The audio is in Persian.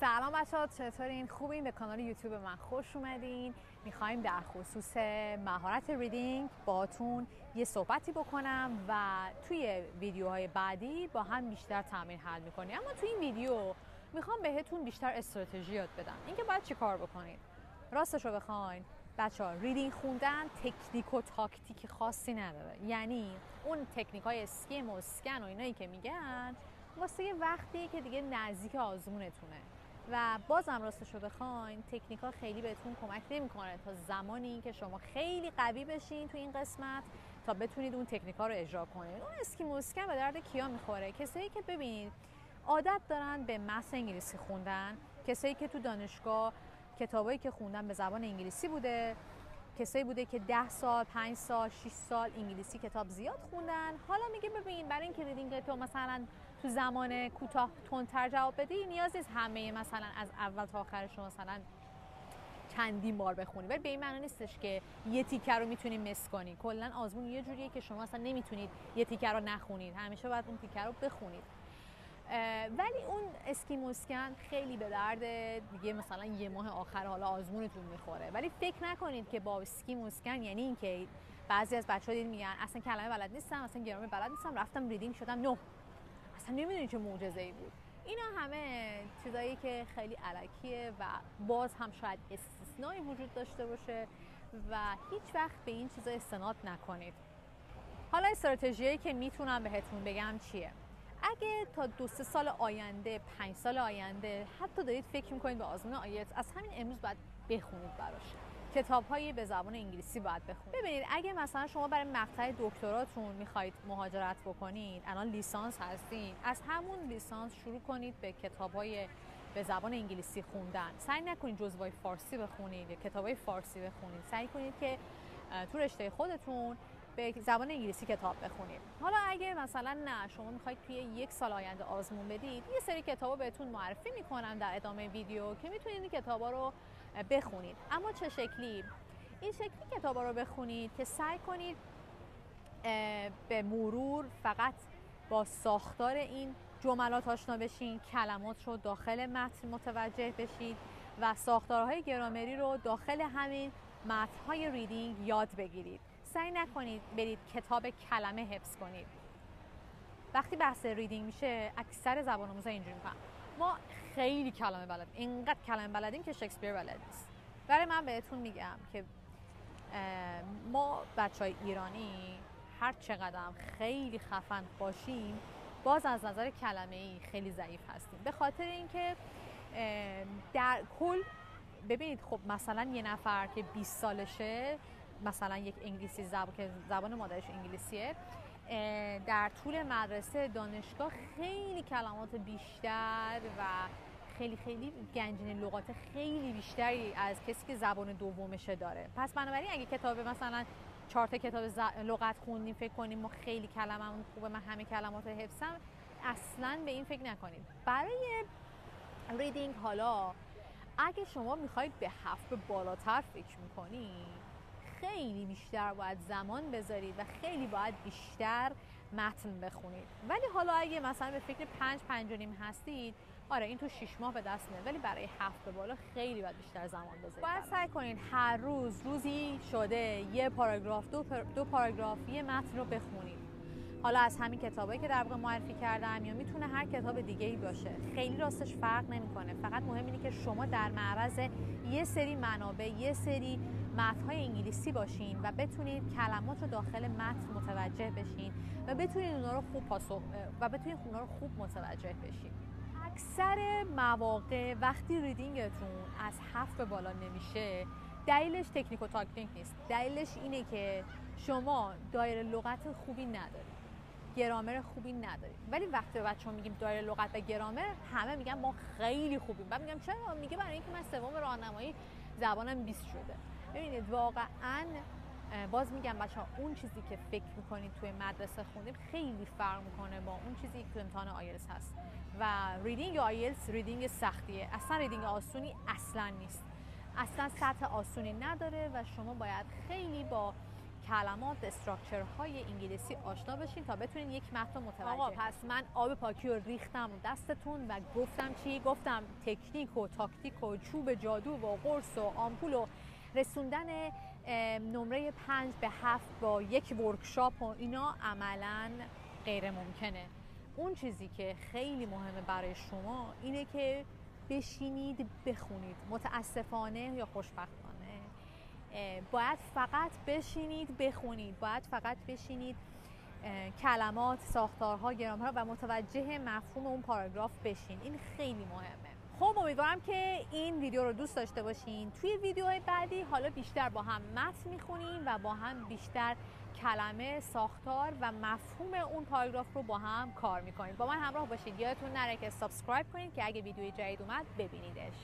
سلام بچه ها چطورین؟ خوبین؟ به کانال یوتیوب من خوش اومدین. می‌خوایم در خصوص مهارت reading باتون یه صحبتی بکنم و توی ویدیوهای بعدی با هم بیشتر تمرین حل می‌کنیم. اما توی این ویدیو می‌خوام بهتون بیشتر استراتژی یاد بدم. اینکه باید چی کار بکنید راستش رو بخواین. بچه ها reading خوندن تکنیک و تاکتیک خاصی نداره. یعنی اون تکنیک های skim و سکن و اینایی که میگن واسه یه وقتی که دیگه نزدیک آزمونتونه. و بازم راستش رو بخواین تکنیک ها خیلی بهتون کمک نمی‌کنه. تا زمانی که شما خیلی قوی بشین تو این قسمت تا بتونید اون تکنیک ها رو اجرا کنید. اون اسکی موسکن به درد کیا می‌خوره؟ کسایی که ببینید عادت دارن به متن انگلیسی خوندن. کسایی که تو دانشگاه کتابایی که خوندن به زبان انگلیسی بوده. کسایی بوده که 10 سال 5 سال 6 سال انگلیسی کتاب زیاد خوندن. حالا میگه ببین برای اینکه ریدینگ تو مثلا تو زمان کوتاه تندتر جواب بدی نیاز نیست همه مثلا از اول تا آخرش مثلا چندین بار بخونی. ولی به این معنی نیستش که یه تیکه رو می‌تونی مس کنی. کلا آزمون یه جوریه که شما اصلا نمی‌تونید یه تیکه رو نخونید. همیشه باید اون تیکه رو بخونید. ولی اون اسکی مسکن خیلی به درد دیگه مثلا یه ماه آخر حالا آزمونتون می‌خوره. ولی فکر نکنید که با اسکی مسکن یعنی اینکه بعضی از بچه‌ها دید میگن اصلا کلمه بلد نیستم اصلا گرامر بلد نیستم رفتم ریدینگ شدم نه. اصلا نمی‌دونی چه معجزه ای بود. اینا همه چیزایی که خیلی علکیه و باز هم شاید استثنایی وجود داشته باشه و هیچ وقت به این چیزا استناد نکنید. حالا استراتژیایی که می‌تونم بهتون بگم چیه؟ اگه تا دو سه سال آینده پنج سال آینده حتی دارید فکر می‌کنید به آزمون آیت از همین امروز باید بخونید براش. کتاب هایی به زبان انگلیسی باید بخونید. ببینید اگه مثلا شما برای مقطع دکتراتون می‌خواید مهاجرت بکنید الان لیسانس هستین از همون لیسانس شروع کنید به کتاب های به زبان انگلیسی خوندن. سعی نکنید جزوای فارسی بخونید یا کتاب فارسی بخونید. سعی کنید که تو رشته خودتون به زبان انگلیسی کتاب بخونید حالا اگه مثلا نه شما می‌خواید توی یک سال آینده آزمون بدید یه سری کتابا بهتون معرفی می‌کنم در ادامه ویدیو که می‌تونید این کتابا رو بخونید. اما چه شکلی؟ این شکلی کتابا رو بخونید که سعی کنید به مرور فقط با ساختار این جملات آشنا بشین کلمات رو داخل متن متوجه بشید و ساختارهای گرامری رو داخل همین متنهای ریدینگ یاد بگیرید. سعی نکنید برید کتاب کلمه حفظ کنید. وقتی بحث ریدینگ میشه اکثر زبان آموزا اینجوری می‌کنن. ما خیلی کلمه بلد اینقدر کلمه بلدیم که شکسپیر بلد نیست. برای من بهتون میگم که ما بچه های ایرانی هر چقدر خیلی خفن باشیم باز از نظر کلمه ای خیلی ضعیف هستیم. به خاطر اینکه در کل ببینید خب مثلا یه نفر که 20 سالشه مثلا یک انگلیسی زبان که زبان مادرش انگلیسیه در طول مدرسه دانشگاه خیلی کلمات بیشتر و خیلی خیلی گنجینه لغات خیلی بیشتری از کسی که زبان دومشه داره. پس بنابراین اگه کتاب مثلا چهار کتاب لغت خوندیم فکر کنیم ما خیلی کلممون خوبه من همه کلمات رو حفظم اصلا به این فکر نکنید. برای ریدینگ حالا اگه شما می‌خواید به هفت بالاتر فکر می‌کنید خیلی بیشتر باید زمان بذارید و خیلی باید بیشتر متن بخونید. ولی حالا اگه مثلا به فکر پنج پنج و نیم هستید آره این تو شش ماه به دست میاد. ولی برای هفت به بالا خیلی باید بیشتر زمان بذارید. باید سعی کنید هر روز روزی شده یه پاراگراف دو. دو پاراگراف یه متن رو بخونید. حالا از همین کتابایی که در واقع معرفی کردم یا می‌تونه هر کتاب دیگه ای باشه خیلی راستش فرق نمی‌کنه. فقط مهم اینه که شما در معرض یه سری منابع یه سری متن‌های انگلیسی باشین و بتونید کلمات رو داخل متن متوجه بشین و بتونید اونا رو خوب پاسخ و بتونید اونا رو خوب متوجه بشین. اکثر مواقع وقتی ریدینگتون از هفت به بالا نمیشه دلیلش تکنیک و تاکتیک نیست. دلیلش اینه که شما دایره لغت خوبی ندارید. گرامر خوبی ندارید ولی وقتی به بچه‌ها میگیم دایره لغت و گرامر همه میگن ما خیلی خوبیم. بعد میگم چرا؟ میگه برای اینکه من سوم راهنمایی زبانم 20 شده. ببینید واقعا باز میگم بچه اون چیزی که فکر می‌کنید توی مدرسه خوندیم خیلی فرق می‌کنه با اون چیزی که امتحان آیلتس هست. و reading IELTS reading سختیه. اصلا reading آسونی اصلا نیست. اصلا سطح آسونی نداره و شما باید خیلی با کلمات structure های انگلیسی آشنا بشین تا بتونین یک متن متوجه آقا پس من آب پاکی رو ریختم دستتون و گفتم چی؟ گفتم تکنیک و تاکتیک و چوب جادو و قرص و آمپول و رسوندن نمره پنج به هفت با یک ورکشاپ و اینا عملا غیر ممکنه. اون چیزی که خیلی مهمه برای شما اینه که بشینید بخونید. متاسفانه یا خوشبختانه باید فقط بشینید بخونید. باید فقط بشینید کلمات ساختارها گرامر و متوجه مفهوم اون پاراگراف بشین. این خیلی مهمه. خب امیدوارم که این ویدیو رو دوست داشته باشین. توی ویدیوهای بعدی حالا بیشتر با هم متن می‌خونیم و با هم بیشتر کلمه ساختار و مفهوم اون پاراگراف رو با هم کار می‌کنیم. با من همراه باشید. یادتون نره که سابسکرایب کنید که اگه ویدیوی جدید اومد ببینیدش.